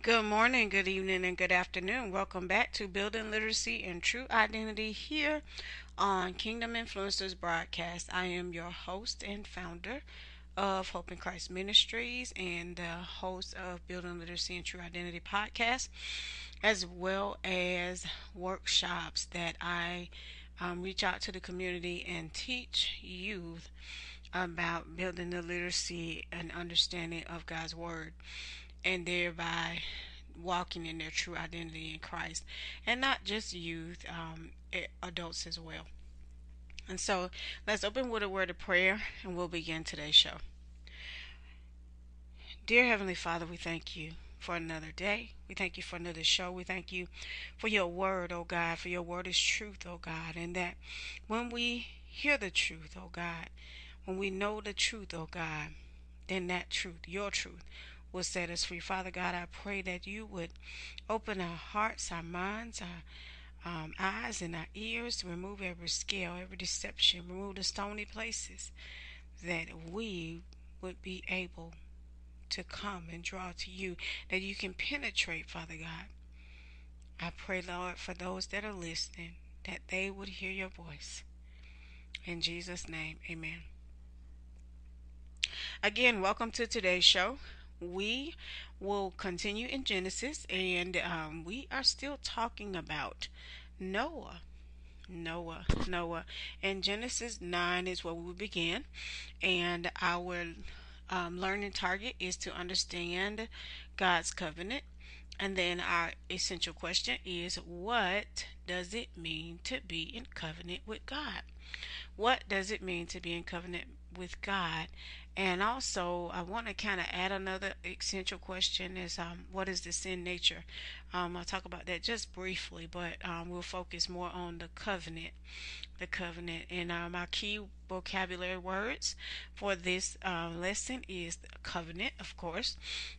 Good morning, good evening, and good afternoon. Welcome back to Biblical Literacy and True Identity here on Kingdom Influencers Broadcast. I am your host and founder of Hope in Christ Ministries and the host of Biblical Literacy and True Identity podcast, as well as workshops that I um, reach out to the community and teach youth about building the literacy and understanding of God's Word and thereby walking in their true identity in Christ, and not just youth, um, adults as well. And so let's open with a word of prayer and we'll begin today's show. Dear Heavenly Father, we thank you for another day. We thank you for another show. We thank you for your word, oh God, for your word is truth, oh God, and that when we hear the truth, oh God, when we know the truth, oh God, then that truth, your truth, will set us free. Father God, I pray that you would open our hearts, our minds, our um, eyes, and our ears, remove every scale, every deception, remove the stony places, that we would be able to come and draw to you, that you can penetrate, Father God. I pray, Lord, for those that are listening, that they would hear your voice. In Jesus' name, amen. Again, welcome to today's show we will continue in Genesis, and um, we are still talking about Noah. Noah, Noah, and Genesis 9 is where we begin, and our um, learning target is to understand God's covenant. And then our essential question is what does it mean to be in covenant with God? What does it mean to be in covenant with God? And also, I want to kind of add another essential question: is um, what is the sin nature? Um, I'll talk about that just briefly, but um, we'll focus more on the covenant, the covenant. And um, our key vocabulary words for this uh, lesson is covenant, of course,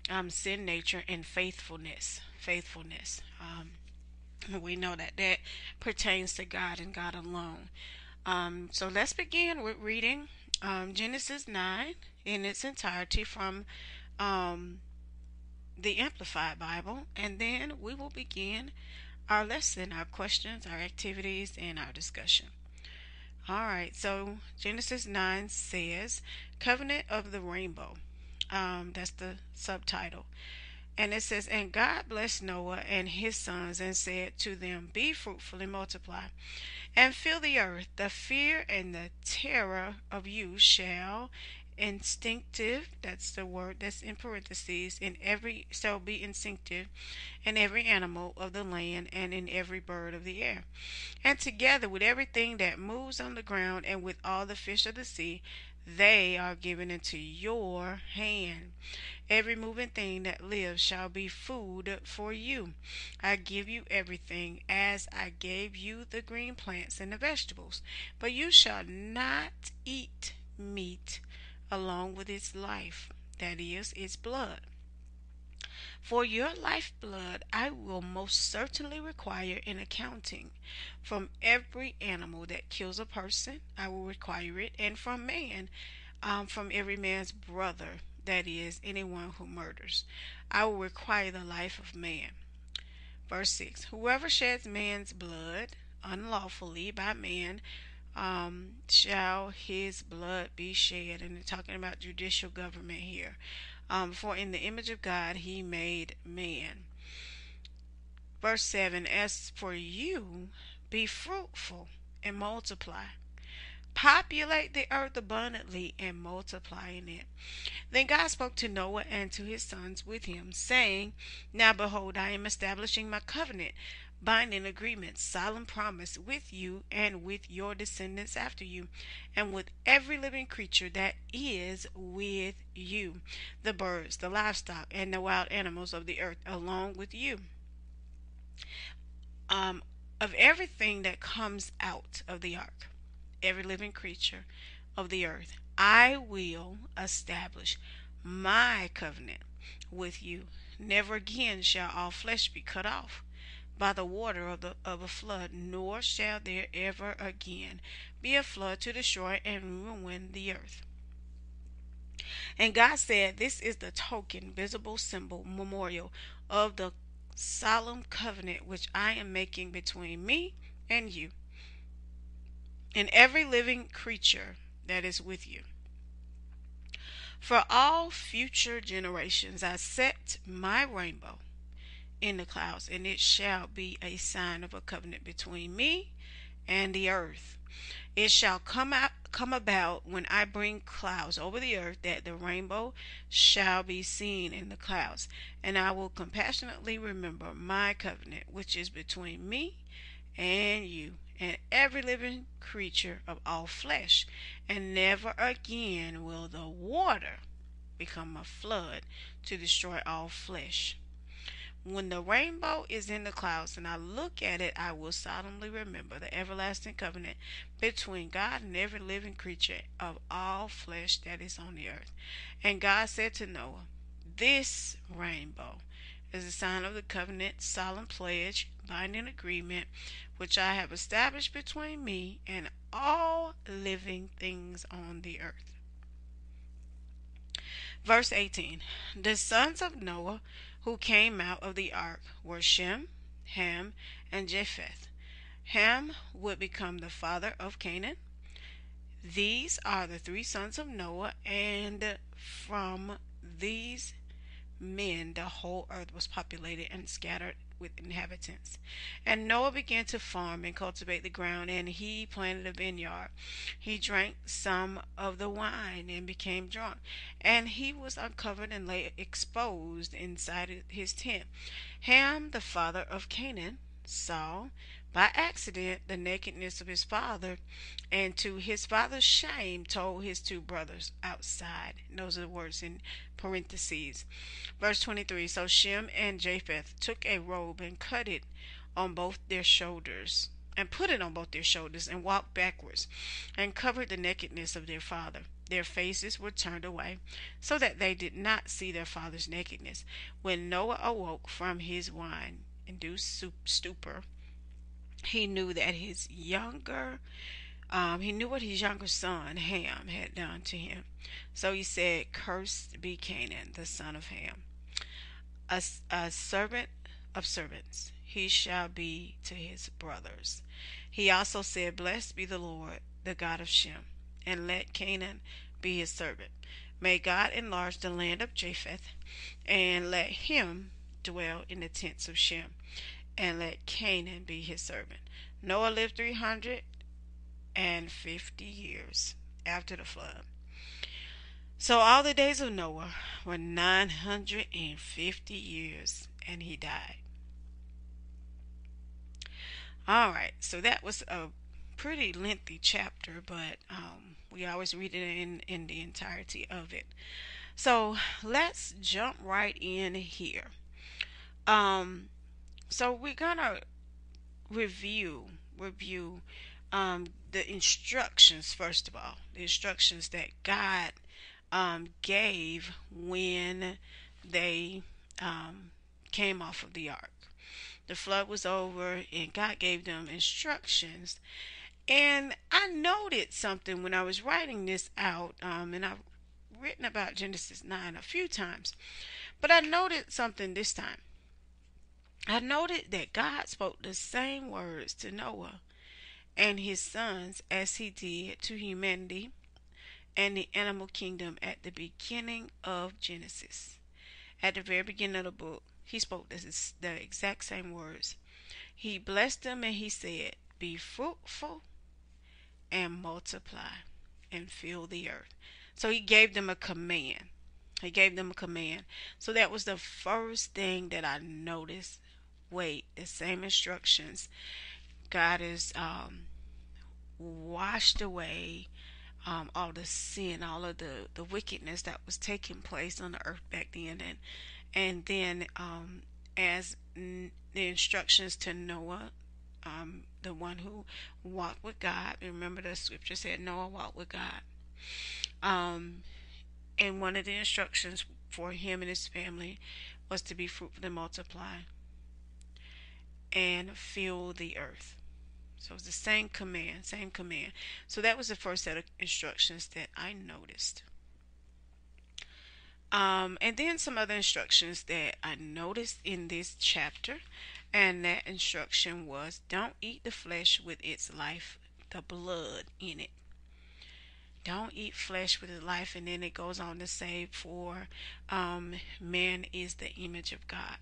um, sin nature, and faithfulness. Faithfulness. We know that that pertains to God and God alone. so let's begin with reading um, Genesis 9 in its entirety from um, the Amplified Bible, and then we will begin our lesson, our questions, our activities, and our discussion. All right, so Genesis 9 says, Covenant of the Rainbow. Um, that's the subtitle. And it says, And God blessed Noah and his sons and said to them, Be fruitful and multiply, and fill the earth. The fear and the terror of you shall instinctive that's the word that's in parentheses in every shall be instinctive in every animal of the land and in every bird of the air and together with everything that moves on the ground and with all the fish of the sea they are given into your hand. Every moving thing that lives shall be food for you. I give you everything as I gave you the green plants and the vegetables. But you shall not eat meat along with its life, that is, its blood. For your lifeblood I will most certainly require an accounting. From every animal that kills a person, I will require it, and from man, um, from every man's brother, that is, anyone who murders, I will require the life of man. Verse 6 Whoever sheds man's blood unlawfully by man, um, shall his blood be shed. And they're talking about judicial government here. Um, for in the image of God he made man. Verse 7 As for you, be fruitful and multiply. Populate the earth abundantly and multiply in it. Then God spoke to Noah and to his sons with him, saying, Now behold, I am establishing my covenant binding agreement, solemn promise with you and with your descendants after you, and with every living creature that is with you, the birds, the livestock, and the wild animals of the earth, along with you. Um, of everything that comes out of the ark, every living creature of the earth, I will establish my covenant with you. Never again shall all flesh be cut off by the water of, the, of a flood, nor shall there ever again be a flood to destroy and ruin the earth. And God said, This is the token, visible symbol, memorial of the solemn covenant which I am making between me and you and every living creature that is with you. For all future generations I set my rainbow in the clouds, and it shall be a sign of a covenant between me and the earth. It shall come out come about when I bring clouds over the earth that the rainbow shall be seen in the clouds, and I will compassionately remember my covenant which is between me and you and every living creature of all flesh, and never again will the water become a flood to destroy all flesh. When the rainbow is in the clouds and I look at it, I will solemnly remember the everlasting covenant between God and every living creature of all flesh that is on the earth. And God said to Noah, This rainbow is a sign of the covenant, solemn pledge, binding agreement, which I have established between me and all living things on the earth. Verse 18 The sons of Noah who came out of the ark were Shem, Ham, and Japheth. Ham would become the father of Canaan. These are the three sons of Noah, and from these men the whole earth was populated and scattered with inhabitants. And Noah began to farm and cultivate the ground, and he planted a vineyard. He drank some of the wine and became drunk, and he was uncovered and lay exposed inside his tent. Ham, the father of Canaan, saw by accident the nakedness of his father, and to his father's shame told his two brothers outside. those are the words in parentheses. Verse 23 So Shem and Japheth took a robe and cut it on both their shoulders, and put it on both their shoulders, and walked backwards, and covered the nakedness of their father. Their faces were turned away, so that they did not see their father's nakedness. When Noah awoke from his wine induced stupor, he knew that his younger um, he knew what his younger son Ham had done to him. So he said, Cursed be Canaan, the son of Ham. A, a servant of servants he shall be to his brothers. He also said, Blessed be the Lord, the God of Shem, and let Canaan be his servant. May God enlarge the land of Japheth, and let him dwell in the tents of Shem and let Canaan be his servant. Noah lived 350 years after the flood. So all the days of Noah were 950 years, and he died. All right, so that was a pretty lengthy chapter, but um, we always read it in, in the entirety of it. So let's jump right in here. Um, so we're gonna review review um, the instructions first of all, the instructions that God um, gave when they um, came off of the ark. The flood was over, and God gave them instructions. And I noted something when I was writing this out, um, and I've written about Genesis 9 a few times, but I noted something this time. I noted that God spoke the same words to Noah and his sons as he did to humanity and the animal kingdom at the beginning of Genesis. At the very beginning of the book, he spoke this, the exact same words. He blessed them and he said, Be fruitful and multiply and fill the earth. So he gave them a command. He gave them a command. So that was the first thing that I noticed wait, the same instructions. God has um, washed away um, all the sin, all of the, the wickedness that was taking place on the earth back then, and and then um, as n- the instructions to Noah, um, the one who walked with God. Remember, the scripture said Noah walked with God. Um, and one of the instructions for him and his family was to be fruitful and multiply and fill the earth. So it's the same command, same command. So that was the first set of instructions that I noticed. Um, and then some other instructions that I noticed in this chapter, and that instruction was don't eat the flesh with its life, the blood in it. Don't eat flesh with its life, and then it goes on to say, for um, man is the image of God.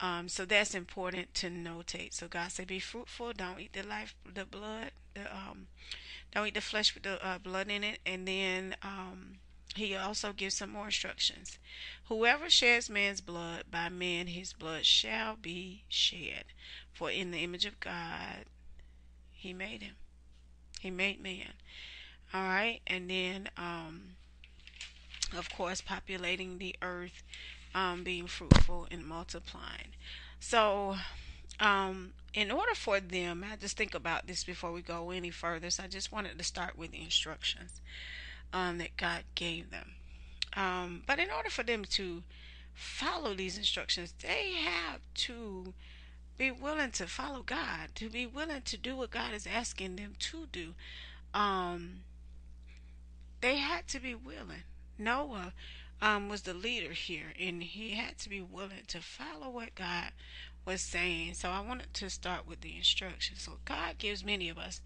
Um, so that's important to notate. So God said, "Be fruitful. Don't eat the life, the blood, the um, don't eat the flesh with the uh, blood in it." And then um, he also gives some more instructions. Whoever sheds man's blood, by man his blood shall be shed. For in the image of God, he made him. He made man. All right. And then, um, of course, populating the earth, um, being fruitful and multiplying. So, um, in order for them, I just think about this before we go any further. So I just wanted to start with the instructions um, that God gave them. Um, but in order for them to follow these instructions, they have to be willing to follow God, to be willing to do what God is asking them to do. Um, they had to be willing. Noah um, was the leader here, and he had to be willing to follow what God was saying. So I wanted to start with the instructions. So God gives many of us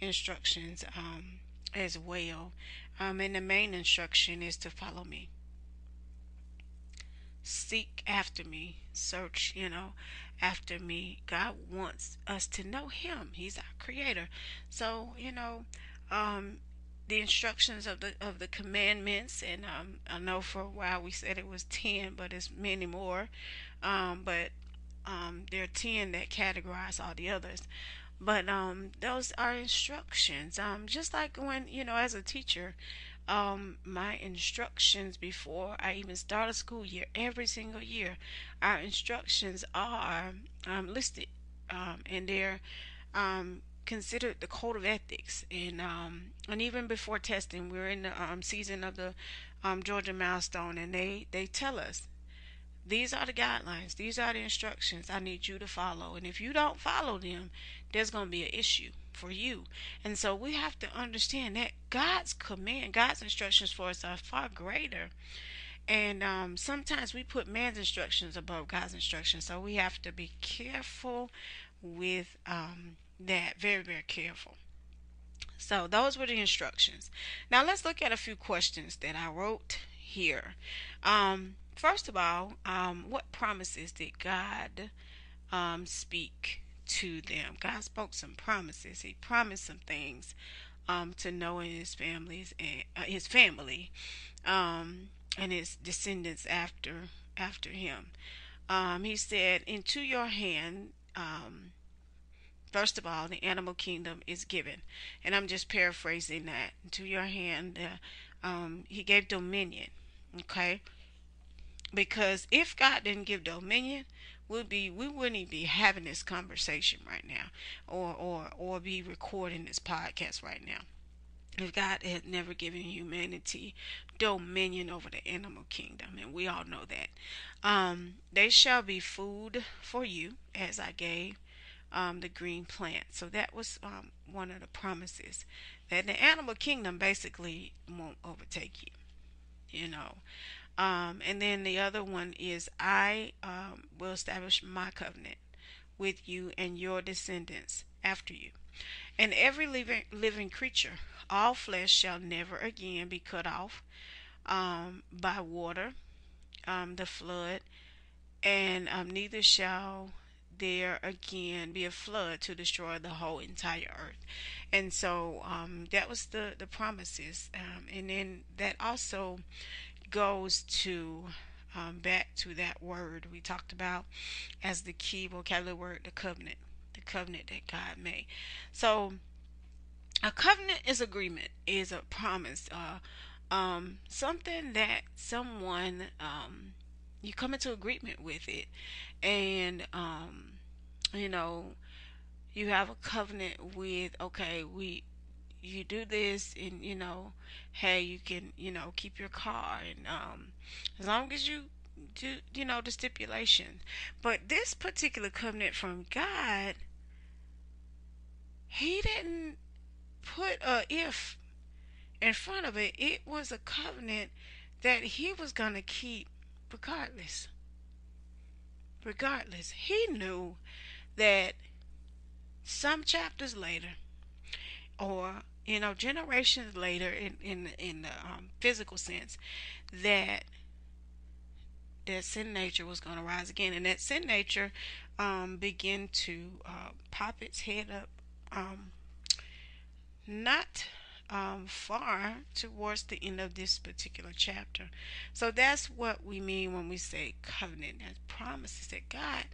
instructions um, as well. Um, and the main instruction is to follow me. Seek after me, search, you know, after me. God wants us to know Him. He's our Creator. So, you know, um, the instructions of the of the commandments, and um, I know for a while we said it was ten, but it's many more. Um, but um, there are ten that categorize all the others but um, those are instructions. Um, just like when you know, as a teacher, um, my instructions before I even start a school year, every single year, our instructions are um, listed, um, and they're um, considered the code of ethics. And um, and even before testing, we're in the um, season of the um, Georgia milestone, and they they tell us these are the guidelines, these are the instructions I need you to follow. And if you don't follow them, there's going to be an issue for you. And so we have to understand that God's command, God's instructions for us are far greater. And um, sometimes we put man's instructions above God's instructions. So we have to be careful with um, that. Very, very careful. So those were the instructions. Now let's look at a few questions that I wrote here. Um, first of all, um, what promises did God um, speak to them? God spoke some promises. He promised some things um, to Noah and his families and uh, his family um, and his descendants after after him. Um, he said, "Into your hand." Um, first of all, the animal kingdom is given, and I'm just paraphrasing that. To your hand, uh, he gave dominion. Okay, because if God didn't give dominion, we'd be we wouldn't be having this conversation right now, or or or be recording this podcast right now. If God had never given humanity dominion over the animal kingdom, and we all know that, um, they shall be food for you, as I gave um, the green plant. So that was um, one of the promises that the animal kingdom basically won't overtake you. You know, um, and then the other one is I um, will establish my covenant with you and your descendants after you. And every living, living creature, all flesh shall never again be cut off um, by water, um, the flood, and neither shall there again be a flood to destroy the whole entire earth. And so um, that was the, the promises. Um, and then that also goes to um, back to that word we talked about as the key vocabulary word, the covenant, the covenant that God made. So, a covenant is agreement, is a promise, uh, um, something that someone um, you come into agreement with it, and um, you know you have a covenant with. Okay, we you do this and you know hey you can you know keep your car and um as long as you do you know the stipulation but this particular covenant from god he didn't put a if in front of it it was a covenant that he was going to keep regardless. Regardless, he knew that some chapters later, or you know, generations later, in in in the um, physical sense, that that sin nature was going to rise again, and that sin nature um, began to uh, pop its head up, um, not um, far towards the end of this particular chapter. So that's what we mean when we say covenant. That promises that God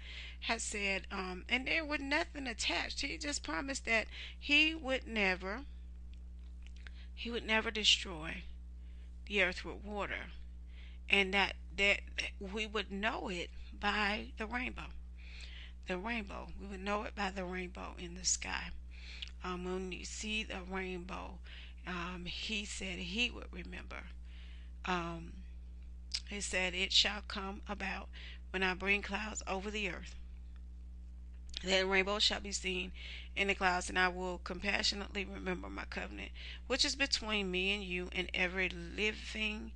has said, um, and there was nothing attached. He just promised that He would never, He would never destroy the earth with water, and that that we would know it by the rainbow. The rainbow. We would know it by the rainbow in the sky. Um, when you see the rainbow, um, he said he would remember. Um, he said, It shall come about when I bring clouds over the earth. That rainbow shall be seen in the clouds, and I will compassionately remember my covenant, which is between me and you and every living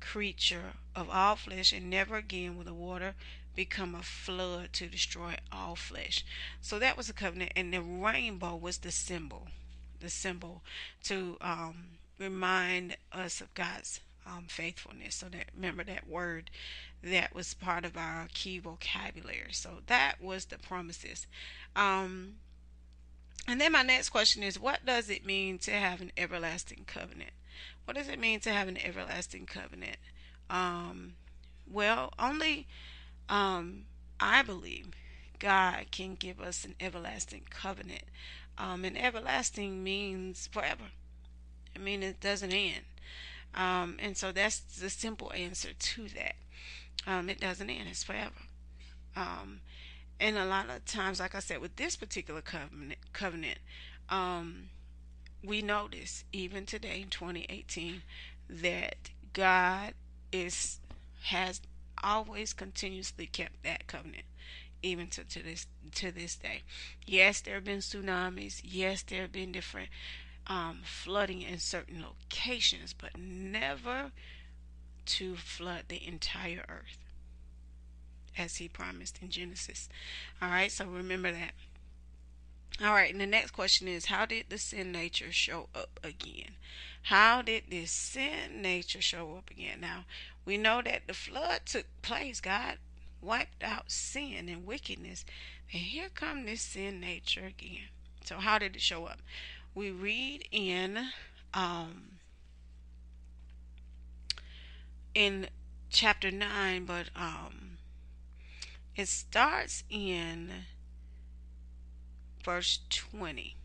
creature of all flesh, and never again will the water become a flood to destroy all flesh. So that was a covenant, and the rainbow was the symbol, the symbol to um, remind us of God's um, faithfulness. So that remember that word that was part of our key vocabulary. So that was the promises. Um, and then my next question is, what does it mean to have an everlasting covenant? What does it mean to have an everlasting covenant? Um, well, only um, I believe God can give us an everlasting covenant. Um, and everlasting means forever. I mean, it doesn't end. Um, and so that's the simple answer to that. Um, it doesn't end, it's forever. Um, and a lot of times, like I said, with this particular covenant, covenant um, we notice even today in 2018 that God is has always continuously kept that covenant even to, to this to this day. Yes, there have been tsunamis. Yes, there have been different um, flooding in certain locations, but never to flood the entire earth as he promised in Genesis. All right, so remember that. All right, and the next question is how did the sin nature show up again? How did this sin nature show up again? Now, we know that the flood took place. God wiped out sin and wickedness. And here come this sin nature again. So how did it show up? We read in um in chapter 9, but um it starts in verse 20.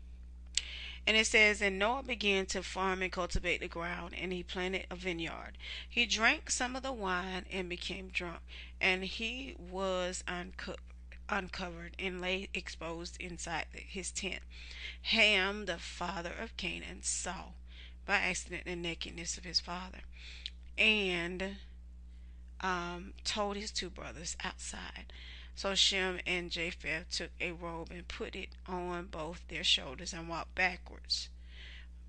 And it says, And Noah began to farm and cultivate the ground, and he planted a vineyard. He drank some of the wine and became drunk, and he was unco- uncovered and lay exposed inside his tent. Ham, the father of Canaan, saw by accident the nakedness of his father, and um, told his two brothers outside. So Shem and Japheth took a robe and put it on both their shoulders and walked backwards.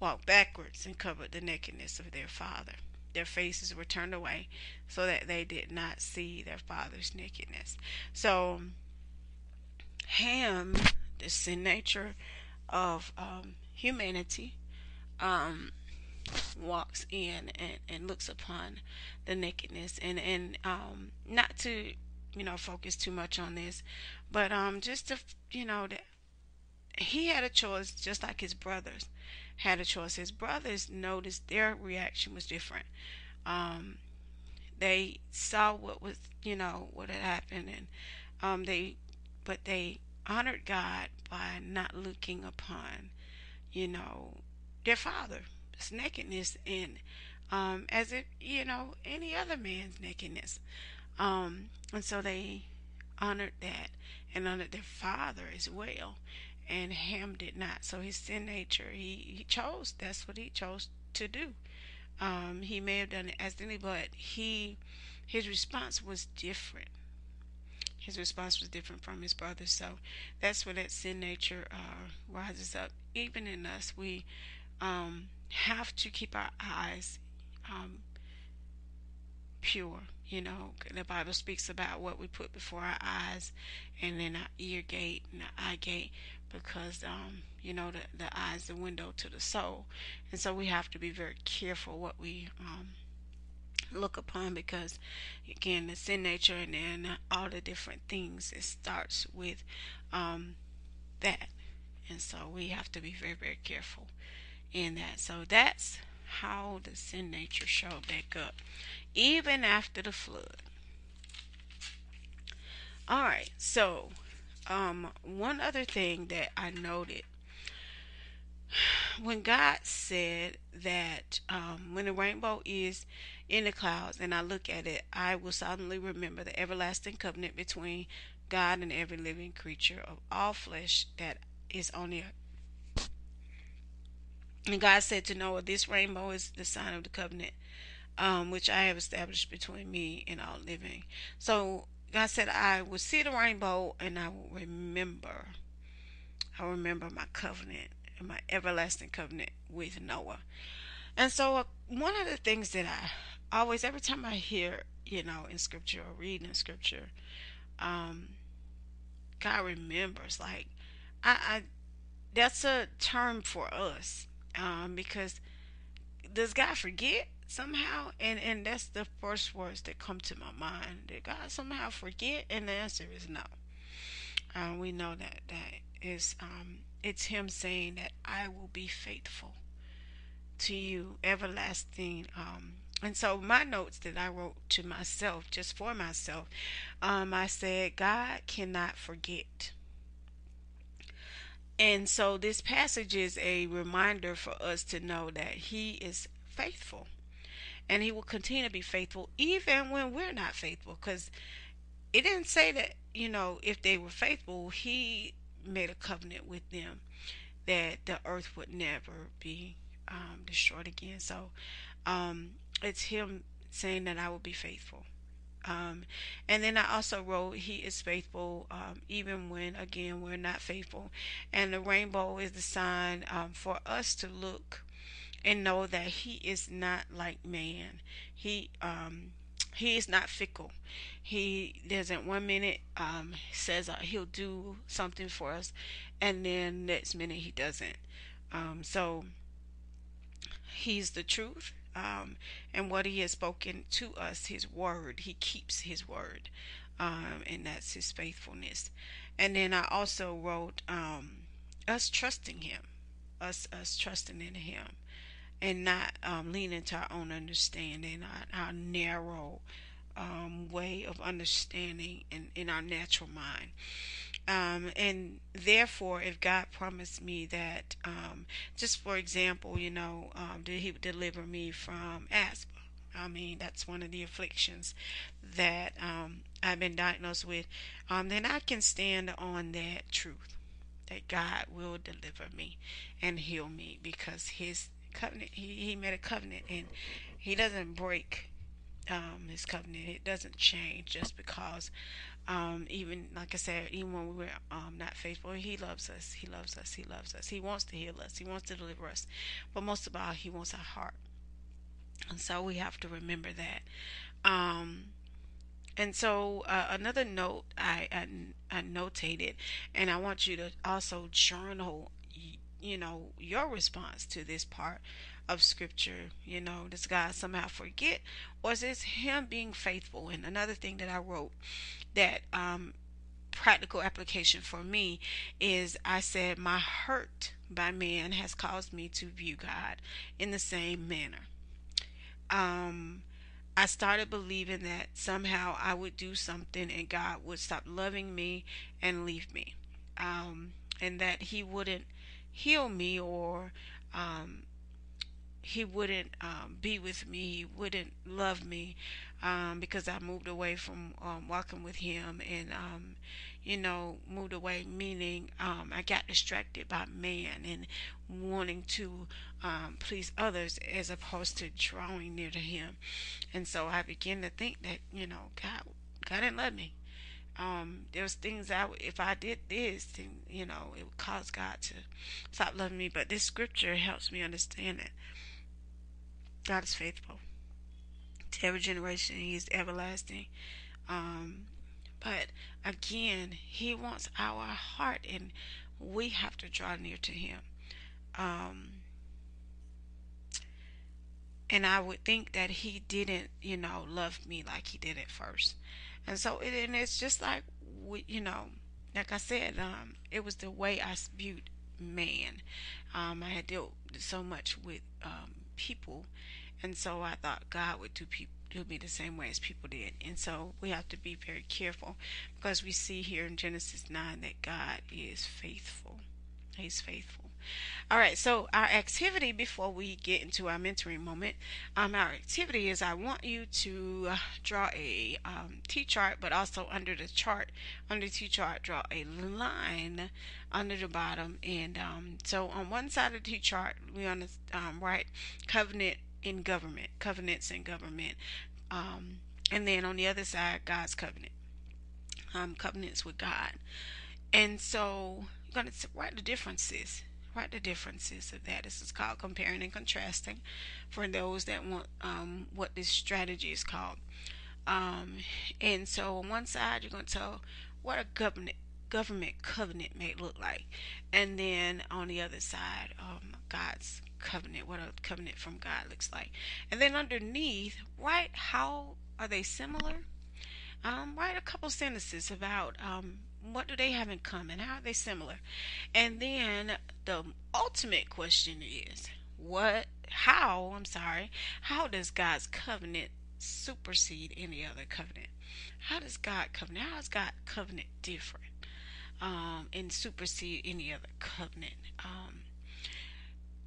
Walked backwards and covered the nakedness of their father. Their faces were turned away so that they did not see their father's nakedness. So Ham, the sin nature of um, humanity, um, walks in and, and looks upon the nakedness and and um, not to you know, focus too much on this, but um, just to you know that he had a choice, just like his brothers had a choice. His brothers noticed their reaction was different. Um, they saw what was, you know, what had happened, and um, they, but they honored God by not looking upon, you know, their father, his nakedness, and um, as if you know any other man's nakedness. Um, and so they honored that and honored their father as well. And Ham did not. So his sin nature, he, he chose, that's what he chose to do. Um, he may have done it as any, but he, his response was different. His response was different from his brothers. So that's where that sin nature uh, rises up. Even in us, we um, have to keep our eyes um, pure. You know, the Bible speaks about what we put before our eyes and then our ear gate and our eye gate because, um, you know, the, the eye is the window to the soul. And so we have to be very careful what we um, look upon because, again, the sin nature and then all the different things, it starts with um, that. And so we have to be very, very careful in that. So that's how the sin nature showed back up, even after the flood. All right, so um, one other thing that I noted when God said that um, when the rainbow is in the clouds and I look at it, I will suddenly remember the everlasting covenant between God and every living creature of all flesh that is on the earth. And God said to Noah, This rainbow is the sign of the covenant um, which I have established between me and all living. So God said, I will see the rainbow and I will remember. I remember my covenant and my everlasting covenant with Noah. And so, uh, one of the things that I always, every time I hear, you know, in scripture or read in scripture, um, God remembers. Like, I, I that's a term for us um, because does God forget? Somehow and and that's the first words that come to my mind did god somehow forget and the answer is no. Uh, we know that that is um it's him saying that i will be faithful to you everlasting um and so my notes that i wrote to myself just for myself um i said god cannot forget. And so this passage is a reminder for us to know that he is faithful and he will continue to be faithful even when we're not faithful. Because it didn't say that you know if they were faithful he made a covenant with them that the earth would never be um, destroyed again. So um, it's him saying that i will be faithful. Um, and then I also wrote, He is faithful um, even when, again, we're not faithful. And the rainbow is the sign um, for us to look and know that he is not like man. He um he is not fickle. He doesn't one minute um says uh, he'll do something for us, and then next minute he doesn't. Um, so he's the truth. Um, and what he has spoken to us, his word, he keeps his word, um, and that's his faithfulness. And then I also wrote um, us trusting him, us us trusting in him and not um, lean into our own understanding, our, our narrow um, way of understanding in, in our natural mind. Um, and therefore, if God promised me that, um, just for example, you know, um, that He would deliver me from asthma. I mean, that's one of the afflictions that um, I've been diagnosed with. Um, then I can stand on that truth that God will deliver me and heal me because His covenant. He, he made a covenant, and he doesn't break um, his covenant. It doesn't change just because. Um, even like I said, even when we were um, not faithful, He loves us. He loves us. He loves us. He wants to heal us. He wants to deliver us. But most of all, He wants our heart. And so we have to remember that. Um, and so uh, another note I, I, I notated, and I want you to also journal you know, your response to this part of scripture. You know, does God somehow forget, or is this Him being faithful? And another thing that I wrote that um, practical application for me is I said, My hurt by man has caused me to view God in the same manner. Um, I started believing that somehow I would do something and God would stop loving me and leave me. Um, and that He wouldn't heal me or um, he wouldn't um, be with me, he wouldn't love me um, because I moved away from um, walking with him and, um, you know, moved away, meaning um, I got distracted by man and wanting to um, please others as opposed to drawing near to him. And so I began to think that, you know, God, God didn't love me um, there's things I if I did this, then you know it would cause God to stop loving me. But this scripture helps me understand that God is faithful. to every generation. He is everlasting. Um, but again, He wants our heart, and we have to draw near to Him. Um, and I would think that He didn't, you know, love me like He did at first. And so, it, and it's just like, we, you know, like I said, um, it was the way I viewed man. Um, I had dealt so much with um, people, and so I thought God would do people do me the same way as people did. And so we have to be very careful because we see here in Genesis 9 that God is faithful. He's faithful. All right, so our activity before we get into our mentoring moment, um, our activity is I want you to uh, draw a um, T chart, but also under the chart, under the T chart, draw a line under the bottom. And um, so on one side of the T chart, we on the um, right covenant in government, covenants in government, um, and then on the other side, God's covenant, um, covenants with God. And so you're going to write the differences what the differences of that. This is called comparing and contrasting for those that want um, what this strategy is called. Um, and so on one side, you're going to tell what a government government covenant may look like, and then on the other side, um, God's covenant, what a covenant from God looks like, and then underneath, write how are they similar. Um, write a couple sentences about um, what do they have in common? How are they similar? And then the ultimate question is what how, I'm sorry, how does God's covenant supersede any other covenant? How does God covenant how is God covenant different? Um, and supersede any other covenant. Um,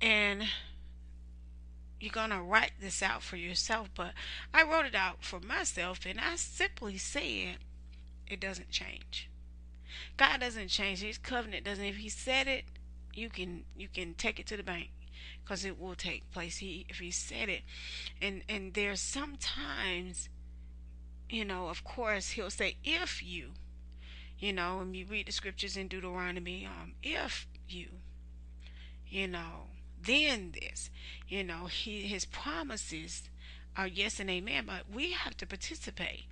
and you're gonna write this out for yourself, but I wrote it out for myself and I simply said it doesn't change. God doesn't change. His covenant doesn't. If He said it, you can you can take it to the bank because it will take place. He if He said it, and and there's sometimes, you know, of course He'll say if you, you know, and you read the scriptures in Deuteronomy, um, if you, you know, then this, you know, He His promises are yes and amen, but we have to participate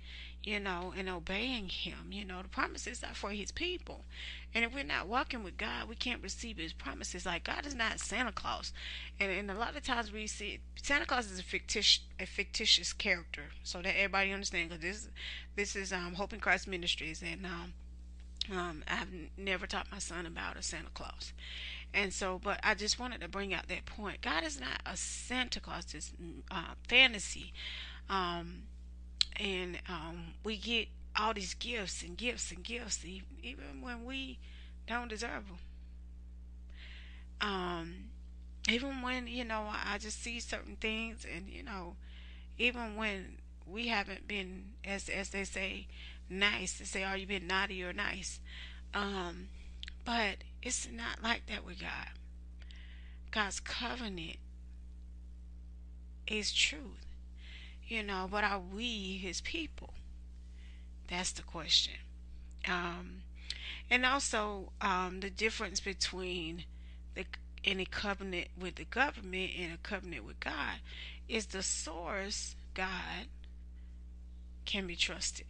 you know, and obeying Him. You know, the promises are for His people. And if we're not walking with God, we can't receive His promises. Like God is not Santa Claus, and, and a lot of times we see Santa Claus is a fictitious a fictitious character, so that everybody understands. Because this this is um, Hope in Christ Ministries, and um, um, I've never taught my son about a Santa Claus. And so, but I just wanted to bring out that point. God is not a Santa Claus, this uh, fantasy. Um, and um, we get all these gifts and gifts and gifts, even when we don't deserve them. Um, even when you know I just see certain things, and you know, even when we haven't been, as as they say, nice. They say, "Are you been naughty or nice?" Um, but it's not like that with God. God's covenant is truth. You know, but are we his people? That's the question. Um, and also um, the difference between the any covenant with the government and a covenant with God is the source God can be trusted.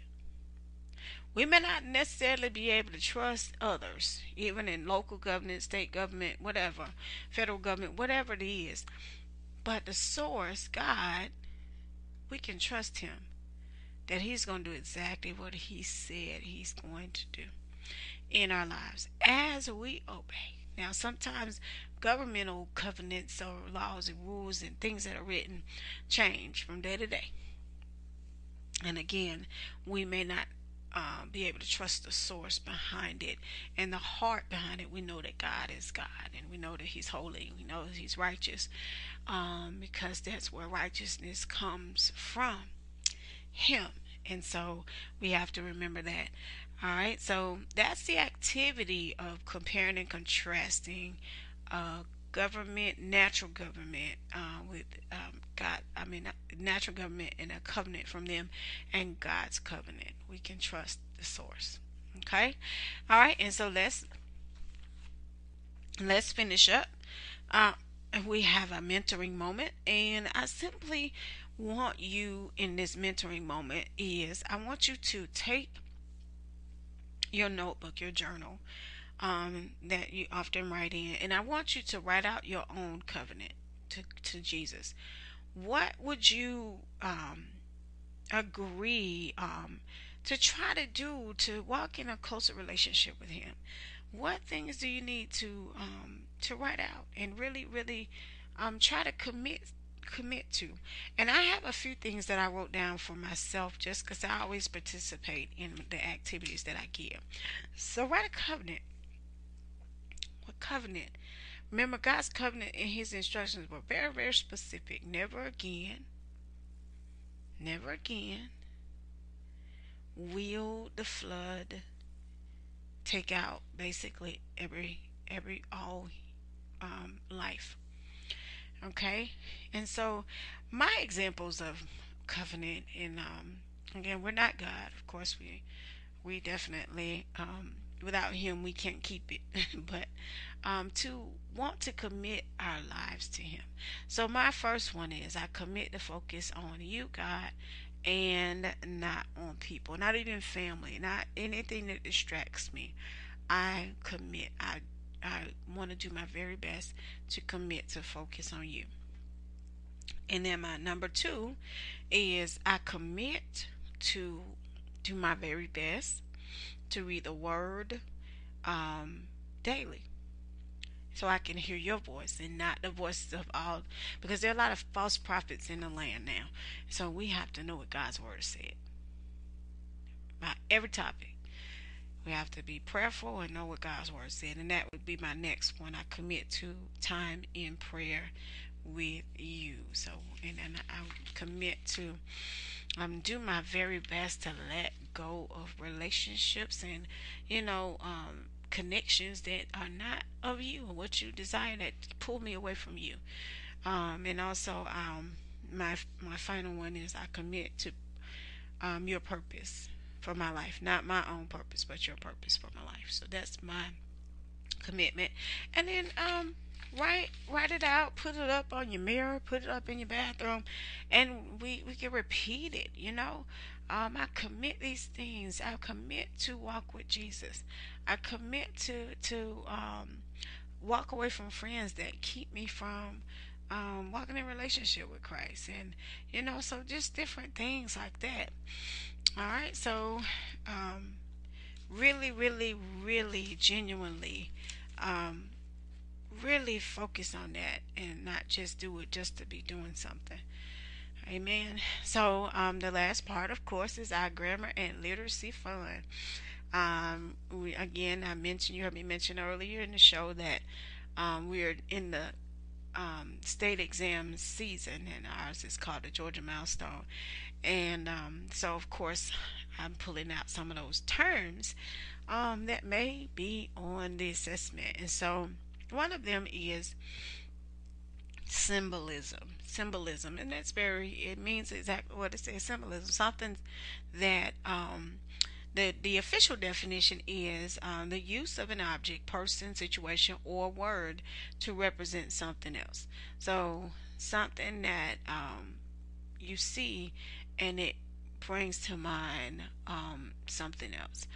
We may not necessarily be able to trust others, even in local government, state government, whatever, federal government, whatever it is. But the source, God, we can trust him that he's going to do exactly what he said he's going to do in our lives as we obey. Now, sometimes governmental covenants or laws and rules and things that are written change from day to day. And again, we may not uh, be able to trust the source behind it and the heart behind it. We know that God is God and we know that He's holy. We know that He's righteous um, because that's where righteousness comes from Him. And so we have to remember that. All right, so that's the activity of comparing and contrasting uh, government, natural government, uh, with um, God. I mean, natural government and a covenant from them, and God's covenant. We can trust the source. Okay, all right, and so let's let's finish up. Uh, we have a mentoring moment, and I simply want you in this mentoring moment is I want you to take your notebook, your journal um, that you often write in, and I want you to write out your own covenant to, to Jesus. What would you um, agree um, to try to do to walk in a closer relationship with Him? What things do you need to um, to write out and really, really um, try to commit commit to. And I have a few things that I wrote down for myself just because I always participate in the activities that I give. So write a covenant. Covenant? Remember, God's covenant and His instructions were very, very specific. Never again. Never again. Will the flood take out basically every every all um, life Okay, and so my examples of covenant, and um, again, we're not God, of course. We we definitely um, without Him we can't keep it, but um, to want to commit our lives to Him. So my first one is I commit to focus on you, God, and not on people, not even family, not anything that distracts me. I commit. I I want to do my very best to commit to focus on you. And then my number two is I commit to do my very best to read the word um, daily so I can hear your voice and not the voices of all because there are a lot of false prophets in the land now. So we have to know what God's word said about every topic. We have to be prayerful and know what God's word said. And that would be my next one. I commit to time in prayer with you. So, and, and I commit to um, do my very best to let go of relationships and, you know, um, connections that are not of you or what you desire that pull me away from you. Um, and also, um, my my final one is I commit to um, your purpose for my life. Not my own purpose, but your purpose for my life. So that's my commitment. And then um write write it out, put it up on your mirror, put it up in your bathroom, and we, we can repeat it, you know. Um, I commit these things. I commit to walk with Jesus. I commit to to um, walk away from friends that keep me from um, walking in relationship with Christ, and you know, so just different things like that. All right, so um, really, really, really, genuinely, um, really focus on that and not just do it just to be doing something. Amen. So um, the last part, of course, is our grammar and literacy fund. Um, we, again, I mentioned you heard me mention earlier in the show that um, we're in the um, state exam season, and ours is called the Georgia Milestone. And um, so, of course, I'm pulling out some of those terms um, that may be on the assessment. And so, one of them is symbolism. Symbolism, and that's very, it means exactly what it says symbolism. Something that, um, the, the official definition is um, the use of an object, person, situation, or word to represent something else. So, something that um, you see and it brings to mind um, something else.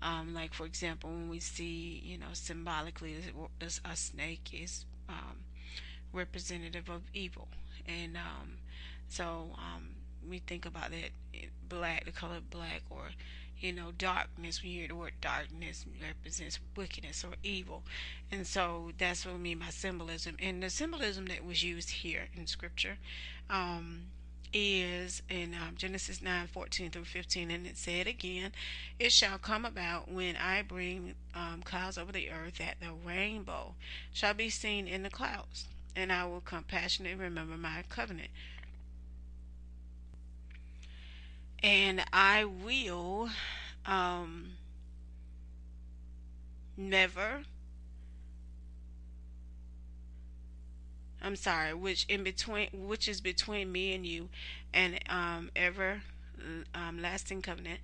Um, like for example, when we see, you know, symbolically, a snake is um, representative of evil, and um, so um, we think about that black, the color black, or you know, darkness. We hear the word darkness represents wickedness or evil, and so that's what we mean by symbolism. And the symbolism that was used here in Scripture um, is in um, Genesis 9 14 through 15, and it said again, It shall come about when I bring um, clouds over the earth that the rainbow shall be seen in the clouds, and I will compassionately remember my covenant. And I will um, never I'm sorry, which in between, which is between me and you, and um, ever um, lasting covenant,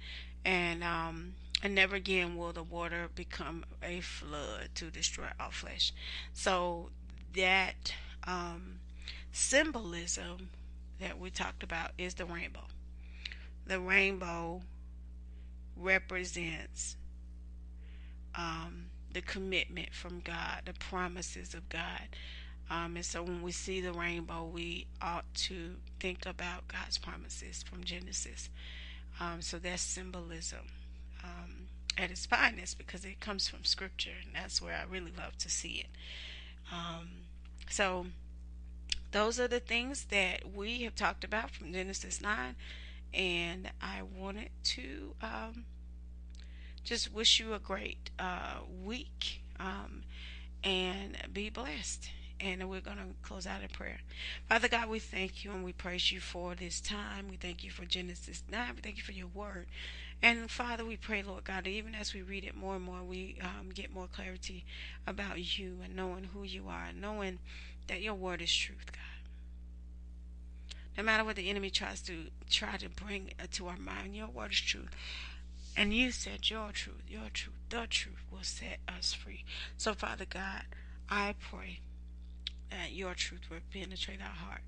and um, and never again will the water become a flood to destroy all flesh. So that um, symbolism that we talked about is the rainbow. The rainbow represents um, the commitment from God, the promises of God. Um, and so when we see the rainbow, we ought to think about God's promises from Genesis. Um, so that's symbolism um, at its finest because it comes from Scripture, and that's where I really love to see it. Um, so those are the things that we have talked about from Genesis 9, and I wanted to um, just wish you a great uh, week um, and be blessed. And we're going to close out in prayer. Father God, we thank you and we praise you for this time. We thank you for Genesis 9. We thank you for your word. And Father, we pray, Lord God, even as we read it more and more, we um, get more clarity about you and knowing who you are knowing that your word is truth, God. No matter what the enemy tries to try to bring to our mind, your word is truth. And you said your truth, your truth, the truth will set us free. So, Father God, I pray that your truth would penetrate our heart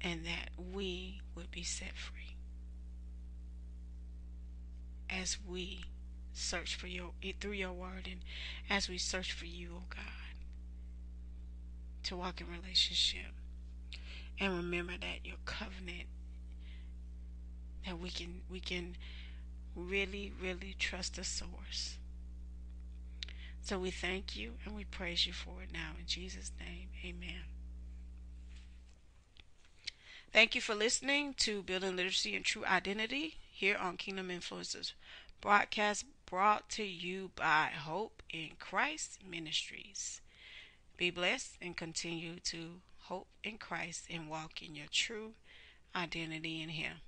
and that we would be set free as we search for your through your word and as we search for you, oh God, to walk in relationship. And remember that your covenant that we can we can really really trust the source. So we thank you and we praise you for it now in jesus name. Amen. Thank you for listening to Biblical Literacy and true identity here on kingdom influencers broadcast brought to you by hope in christ ministries. Be blessed and continue to hope in christ and walk in your true identity in him